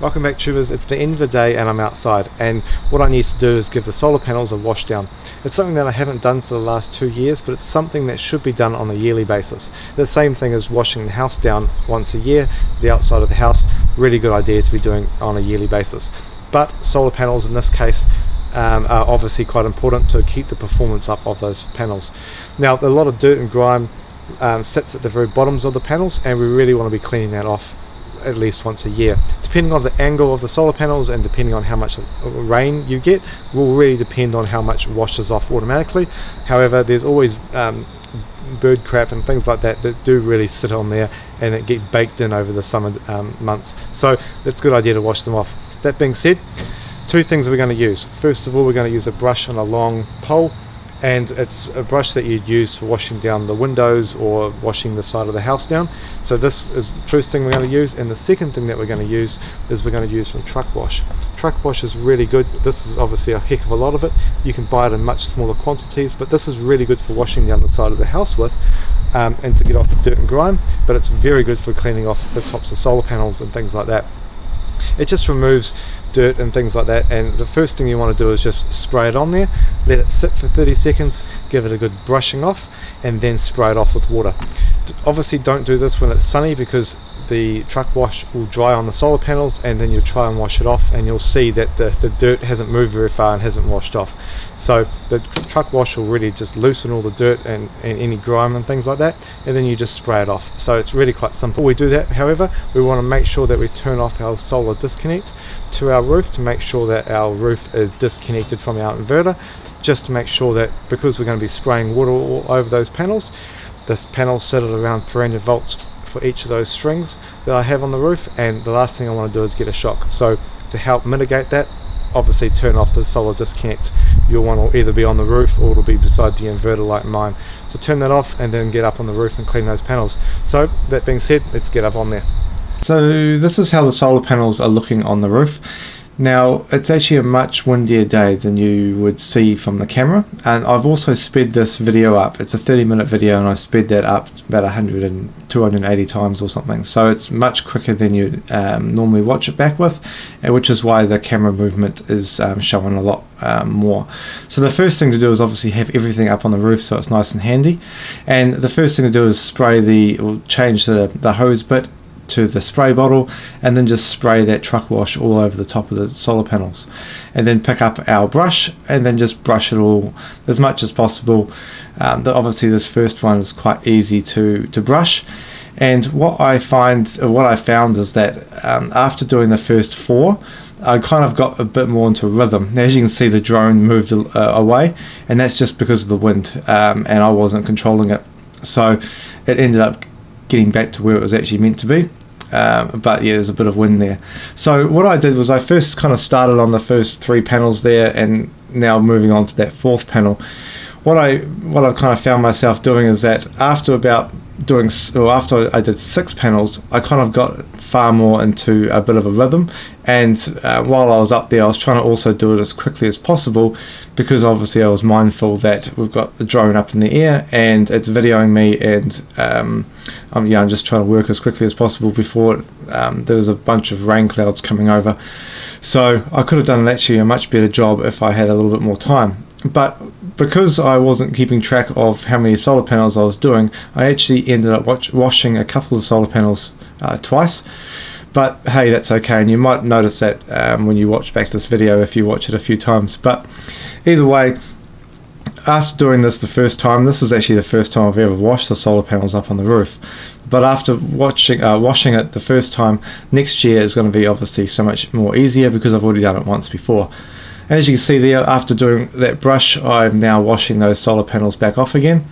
Welcome back tubers, it's the end of the day and I'm outside and what I need to do is give the solar panels a wash down. It's something that I haven't done for the last two years but it's something that should be done on a yearly basis. The same thing as washing the house down once a year, the outside of the house, really good idea to be doing on a yearly basis. But solar panels in this case um, are obviously quite important to keep the performance up of those panels. Now a lot of dirt and grime um, sits at the very bottoms of the panels and we really want to be cleaning that off at least once a year. Depending on the angle of the solar panels and depending on how much rain you get will really depend on how much washes off automatically. However, there's always um, bird crap and things like that that do really sit on there and it get baked in over the summer um, months. So it's a good idea to wash them off. That being said, two things we're going to use. First of all, we're going to use a brush on a long pole and it's a brush that you'd use for washing down the windows or washing the side of the house down. So this is the first thing we're going to use. And the second thing that we're going to use is we're going to use some truck wash. Truck wash is really good. This is obviously a heck of a lot of it. You can buy it in much smaller quantities but this is really good for washing down the side of the house with um, and to get off the dirt and grime. But it's very good for cleaning off the tops of solar panels and things like that. It just removes dirt and things like that and the first thing you want to do is just spray it on there let it sit for 30 seconds give it a good brushing off and then spray it off with water. Obviously don't do this when it's sunny because the truck wash will dry on the solar panels and then you'll try and wash it off and you'll see that the, the dirt hasn't moved very far and hasn't washed off. So the truck wash will really just loosen all the dirt and, and any grime and things like that and then you just spray it off. So it's really quite simple. We do that however we want to make sure that we turn off our solar disconnect to our roof to make sure that our roof is disconnected from our inverter just to make sure that because we're going to be spraying water all over those panels this panel set at around 300 volts for each of those strings that I have on the roof and the last thing I want to do is get a shock. So to help mitigate that obviously turn off the solar disconnect. Your one will either be on the roof or it'll be beside the inverter like mine. So turn that off and then get up on the roof and clean those panels. So that being said let's get up on there. So this is how the solar panels are looking on the roof now, it's actually a much windier day than you would see from the camera, and I've also sped this video up. It's a 30 minute video, and I sped that up about 100 and 280 times or something. So it's much quicker than you um, normally watch it back with, which is why the camera movement is um, showing a lot um, more. So the first thing to do is obviously have everything up on the roof so it's nice and handy, and the first thing to do is spray the, or change the, the hose bit to the spray bottle and then just spray that truck wash all over the top of the solar panels and then pick up our brush and then just brush it all as much as possible um, obviously this first one is quite easy to to brush and what I find what I found is that um, after doing the first four I kind of got a bit more into rhythm. Now, As you can see, the drone moved uh, away, and that's just because of the wind, um, and I wasn't controlling it. So it ended up getting back to where it was actually meant to be. Um, but yeah, there's a bit of wind there. So what I did was I first kind of started on the first three panels there, and now moving on to that fourth panel. What I what I kind of found myself doing is that after about doing or after I did six panels, I kind of got far more into a bit of a rhythm. And uh, while I was up there, I was trying to also do it as quickly as possible because obviously I was mindful that we've got the drone up in the air and it's videoing me, and um, I'm, yeah, I'm just trying to work as quickly as possible before um, there was a bunch of rain clouds coming over. So I could have done actually a much better job if I had a little bit more time. But because I wasn't keeping track of how many solar panels I was doing, I actually ended up watch, washing a couple of solar panels uh, twice. But hey, that's okay, and you might notice that um, when you watch back this video if you watch it a few times. But either way, after doing this the first time, this is actually the first time I've ever washed the solar panels up on the roof. But after watching, uh, washing it the first time, next year is going to be obviously so much more easier because I've already done it once before. As you can see there, after doing that brush, I'm now washing those solar panels back off again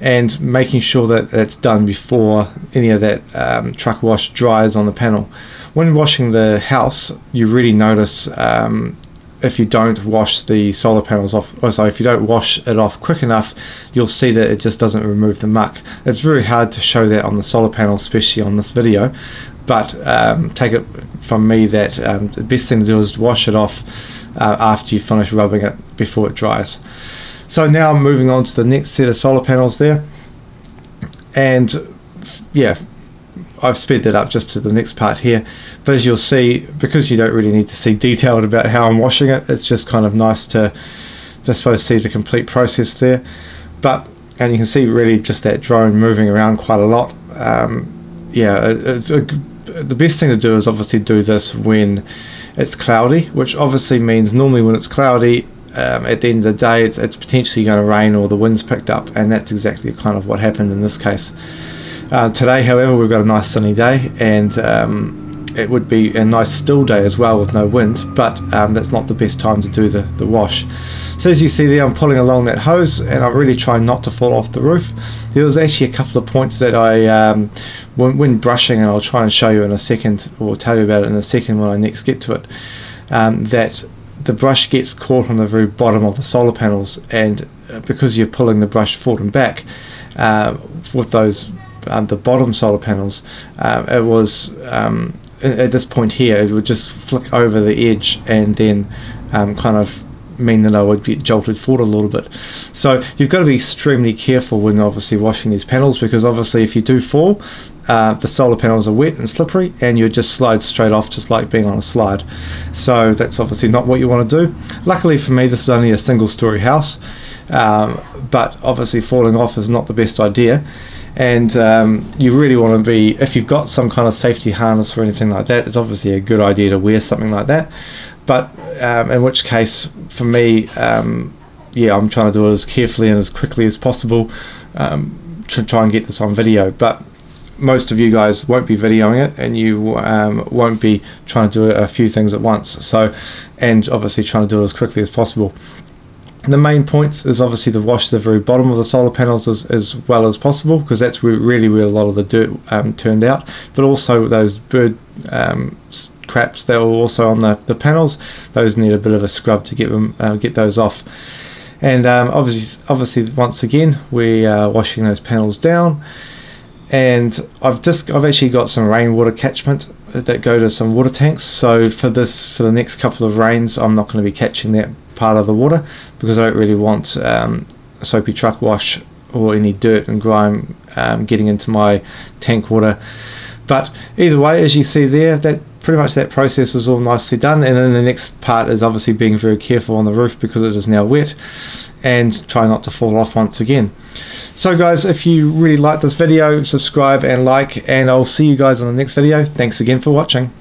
and making sure that it's done before any of that um, truck wash dries on the panel. When washing the house, you really notice um, if you don't wash the solar panels off, or sorry, if you don't wash it off quick enough, you'll see that it just doesn't remove the muck. It's very hard to show that on the solar panel, especially on this video, but um, take it from me that um, the best thing to do is wash it off uh, after you finish rubbing it before it dries. So now I'm moving on to the next set of solar panels there. And yeah, I've sped that up just to the next part here but as you'll see because you don't really need to see detailed about how I'm washing it it's just kind of nice to I suppose see the complete process there but and you can see really just that drone moving around quite a lot um, yeah it's a, the best thing to do is obviously do this when it's cloudy which obviously means normally when it's cloudy um, at the end of the day it's, it's potentially going to rain or the wind's picked up and that's exactly kind of what happened in this case. Uh, today however we've got a nice sunny day and um, it would be a nice still day as well with no wind but um, that's not the best time to do the, the wash. So as you see there I'm pulling along that hose and I'm really trying not to fall off the roof. There was actually a couple of points that I um, when, when, brushing and I'll try and show you in a second or tell you about it in a second when I next get to it um, that the brush gets caught on the very bottom of the solar panels and uh, because you're pulling the brush forward and back uh, with those um, the bottom solar panels uh, it was um, at this point here it would just flick over the edge and then um, kind of mean that I would get jolted forward a little bit. So you've got to be extremely careful when obviously washing these panels because obviously if you do fall, uh, the solar panels are wet and slippery and you just slide straight off just like being on a slide. So that's obviously not what you want to do. Luckily for me this is only a single story house um, but obviously falling off is not the best idea and um, you really want to be if you've got some kind of safety harness or anything like that it's obviously a good idea to wear something like that. But um, in which case for me um, yeah I'm trying to do it as carefully and as quickly as possible um, to try and get this on video. But most of you guys won't be videoing it and you um, won't be trying to do a few things at once. So and obviously trying to do it as quickly as possible the main points is obviously to wash the very bottom of the solar panels as, as well as possible because that's where, really where a lot of the dirt um, turned out. But also those bird um, craps that were also on the, the panels those need a bit of a scrub to get them uh, get those off. And um, obviously obviously once again we are washing those panels down. And I've just I've actually got some rainwater catchment that go to some water tanks. So for this for the next couple of rains I'm not going to be catching that part of the water because I don't really want um, soapy truck wash or any dirt and grime um, getting into my tank water. But either way as you see there that pretty much that process is all nicely done. And then the next part is obviously being very careful on the roof because it is now wet and try not to fall off once again. So guys if you really like this video subscribe and like and I'll see you guys on the next video. Thanks again for watching